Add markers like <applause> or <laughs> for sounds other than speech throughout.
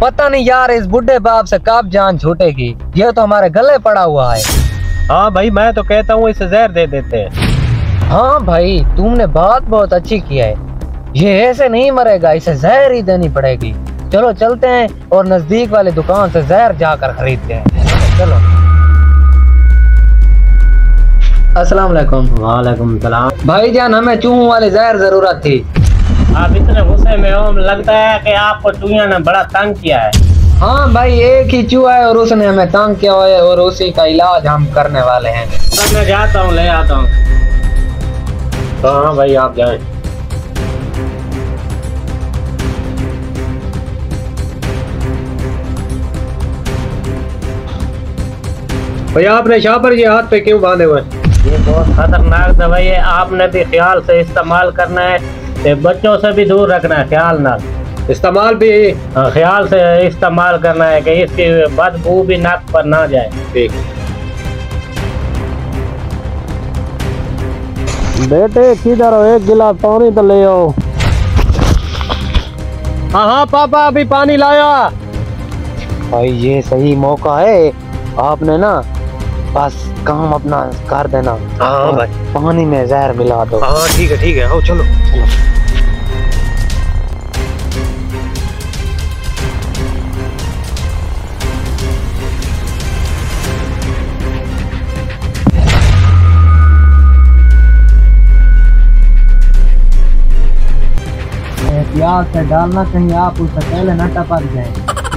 पता नहीं यार इस बुढ़े बाप से कब जान छूटेगी। ये तो हमारे गले पड़ा हुआ है। हाँ भाई मैं तो कहता हूँ इसे जहर दे देते हैं। हाँ भाई तुमने बात बहुत अच्छी की है। ये ऐसे नहीं मरेगा इसे जहर ही देनी पड़ेगी। चलो चलते हैं और नज़दीक वाली दुकान से जहर जाकर खरीदते हैं। चलो। अस्सलाम वालेकुम। वालेकुम सलाम। भाईजान हमें चूहों वाली जहर ज़रूरत थी। आप इतने गुस्से में हो लगता है कि आपको चूहिया ने बड़ा तंग किया है। हाँ भाई एक ही चूहा है और उसने हमें तंग किया हुआ है और उसी का इलाज हम करने वाले हैं। तो मैं जाता हूँ ले आता हूँ। तो हाँ भाई आप जाएँ। भाई आपने शापर जी हाथ पे क्यों बांधे हुए ये बहुत खतरनाक दवाई है। आपने भी ख्याल से इस्तेमाल करना है। ते बच्चों से भी दूर रखना है ख्याल ना इस्तेमाल भी। हाँ, ख्याल से इस्तेमाल करना है कि इसकी बदबू भी नाक पर ना जाए। ठीक। बेटे किधर हो? एक गिलास पानी तो ले आओ। हाँ हाँ पापा अभी पानी लाया। भाई ये सही मौका है। आपने ना बस काम अपना कर देना। हाँ भाई। पानी में जहर मिला दो। हाँ ठीक है ठीक है। आओ चलो। एहतियात से डालना कहीं आप उससे पहले न टपक जाए।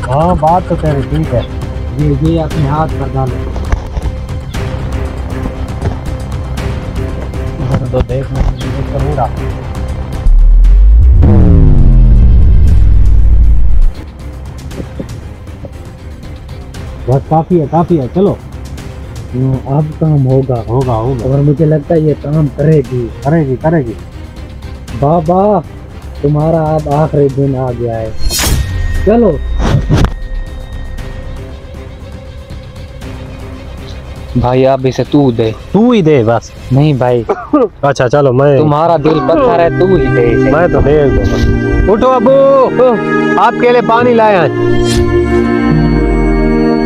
हाँ बात तो तेरी ठीक है। ये ये अपने हाथ पर डालो। तो देखना ज़रूर आ बस काफ़ी है काफ़ी है चलो। अब काम होगा होगा होगा। और मुझे लगता है ये काम करेगी। करेगी करेगी। बाबा तुम्हारा अब आखिरी दिन आ गया है। चलो भाई आप इसे तू दे। तू ही दे बस। नहीं भाई। <laughs> अच्छा चलो मैं तुम्हारा दिल पत्थर है तू ही दे इसे। मैं तो दे उठो अबू। आपके लिए पानी लाया है।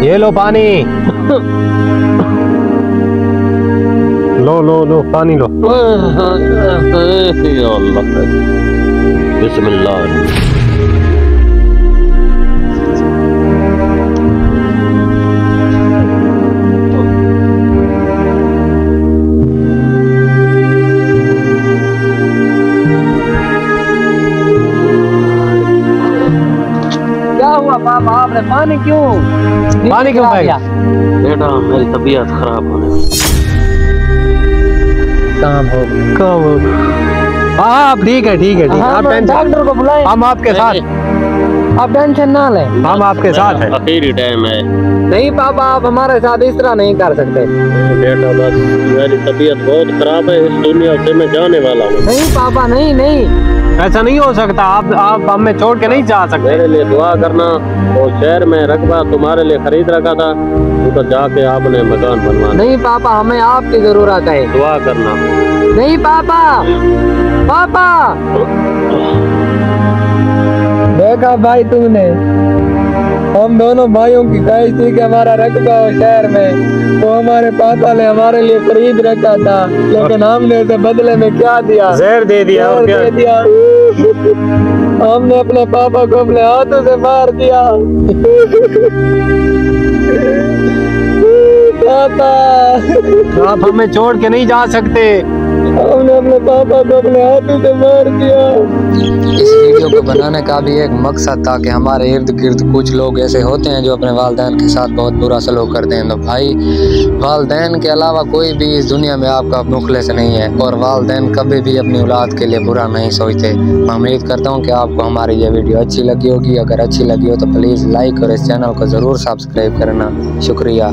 ये लो पानी। लो लो लो पानी लो। <laughs> बिस्मिल्लाह। क्या हुआ पापा आपने पानी क्यों पानी क्यों बेटा मेरी तबीयत खराब होने काम हो काम हो हाँ आप ठीक है ठीक है ठीक है। हाँ, आप डॉक्टर को बुलाएँ। हम आपके साथ आप टेंशन ना लें। हम आपके साथ हैं। आखिरी टाइम है। नहीं पापा आप हमारे साथ इस तरह नहीं कर सकते। बेटा बस मेरी तबीयत बहुत खराब है इस दुनिया से मैं जाने वाला हूँ। नहीं पापा नहीं नहीं। ऐसा नहीं हो सकता। आप आप हमें छोड़ के नहीं जा सकते। मेरे लिए दुआ करना और शहर में रकबा तुम्हारे लिए खरीद रखा था तो जाके आपने मकान बनवाना। नहीं पापा हमें आपकी ज़रूरत है। दुआ करना। नहीं पापा पापा। देखा भाई तुमने। हम दोनों भाइयों की ख्वाहिश थी कि हमारा रकबा हो शहर में तो हमारे पापा ने हमारे लिए खरीद रखा था लेकिन हमने उसे बदले में क्या दिया? जहर दे दिया और क्या? दे दिया। हमने अपने पापा को अपने हाथों से मार दिया। पापा आप हमें छोड़ के नहीं जा सकते। हमने अपने पापा को अपने हाथों से मार दिया। इस वीडियो को बनाने का भी एक मकसद था कि हमारे इर्द गिर्द कुछ लोग ऐसे होते हैं जो अपने वालदेन के साथ बहुत बुरा सलूक करते हैं। तो भाई, वालदेन के अलावा कोई भी इस दुनिया में आपका मुखलिस नहीं है और वालदेन कभी भी अपनी औलाद के लिए बुरा नहीं सोचते। मैं उम्मीद करता हूँ कि आपको हमारी ये वीडियो अच्छी लगी होगी। अगर अच्छी लगी हो तो प्लीज़ लाइक और इस चैनल को ज़रूर सब्सक्राइब करना। शुक्रिया।